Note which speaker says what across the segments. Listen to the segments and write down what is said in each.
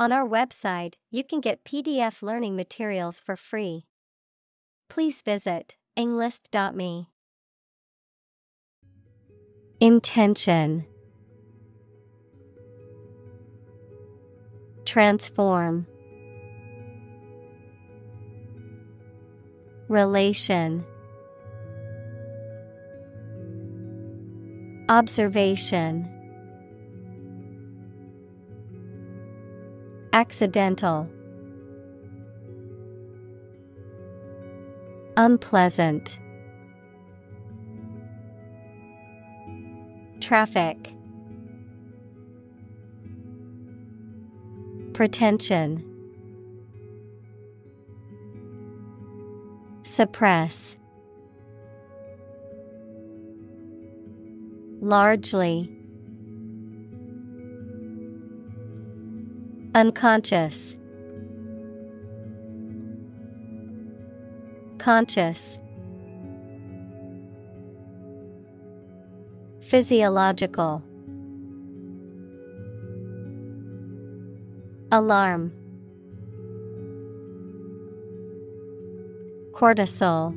Speaker 1: On our website, you can get PDF learning materials for free. Please visit englist.me. Intention Transform Relation Observation Accidental Unpleasant Traffic Pretension Suppress Largely Unconscious. Conscious. Physiological. Alarm. Cortisol.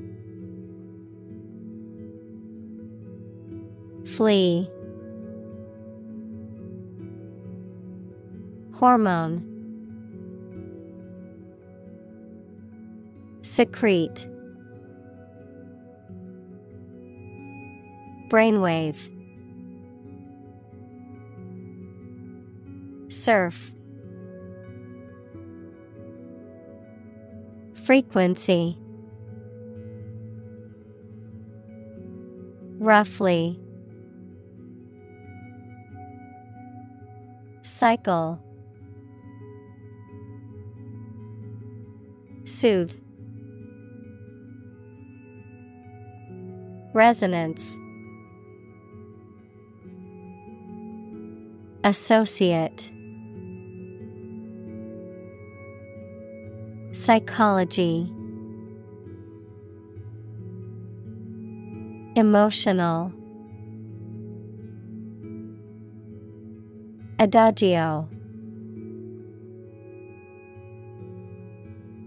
Speaker 1: Flee Hormone. Secrete. Brainwave. Surf. Frequency. Roughly. Cycle Soothe. Resonance. Associate. Psychology. Emotional. Adagio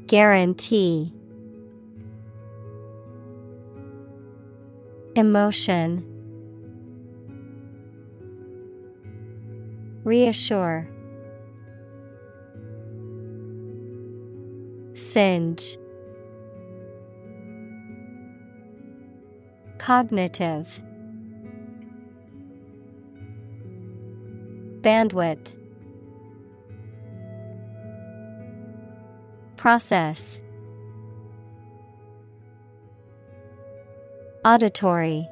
Speaker 1: Guarantee Emotion. Reassure. Singe. Cognitive. Bandwidth Process. Auditory.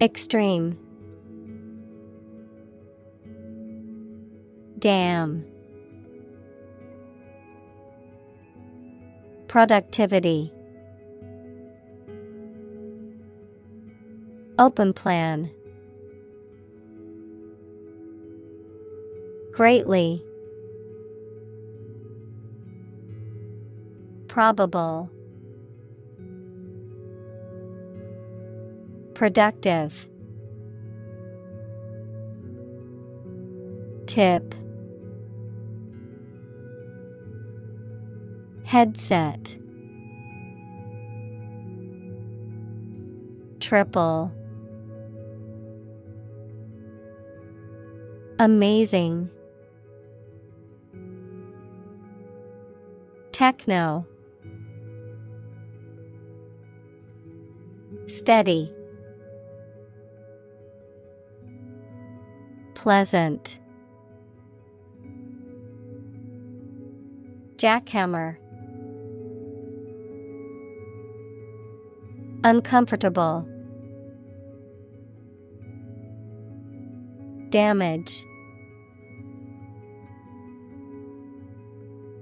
Speaker 1: Extreme. Dam. Productivity. Open plan Greatly Probable Productive Tip Headset Triple Amazing Techno Steady Pleasant Jackhammer Uncomfortable. Damage.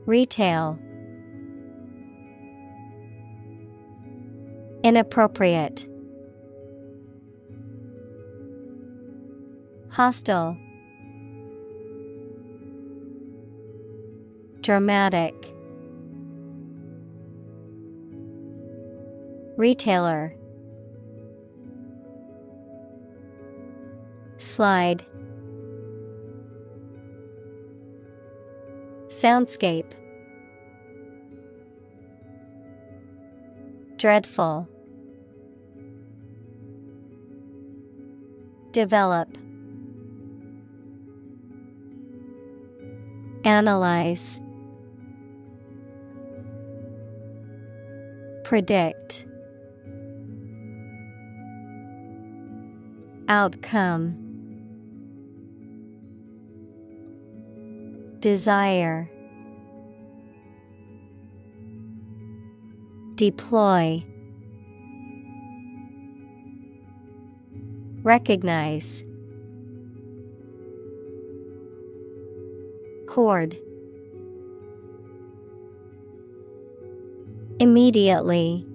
Speaker 1: Retail. Inappropriate. Hostile. Dramatic. Retailer. Slide. Soundscape. Dreadful. Develop. Analyze. Predict. Outcome. Desire Deploy. Recognize. Chord Immediately.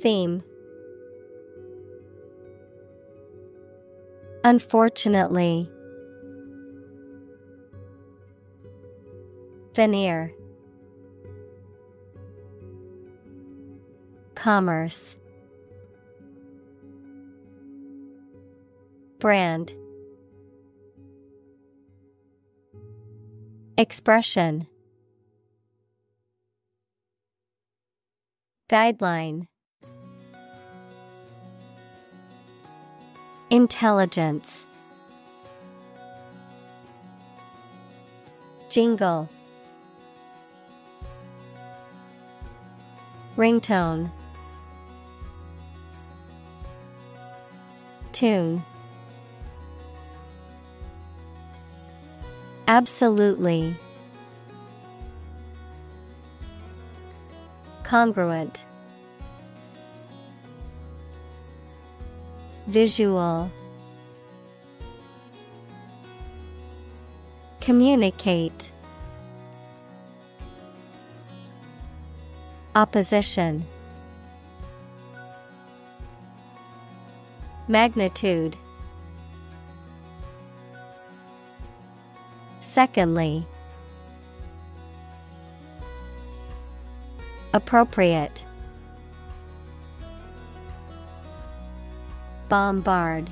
Speaker 1: Theme. Unfortunately. Veneer Commerce. Brand. Expression. Guideline. Intelligence. Jingle. Ringtone Tune Absolutely. Congruent. Visual. Communicate. Opposition. Magnitude. Secondly, appropriate. Bombard.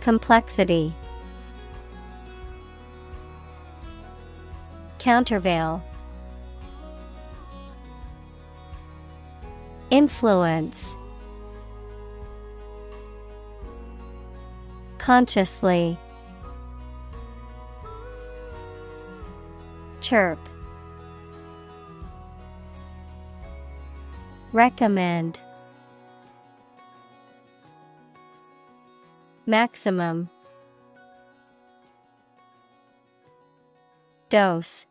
Speaker 1: Complexity. Countervail. Influence. Consciously. Chirp. Recommend. Maximum. Dose.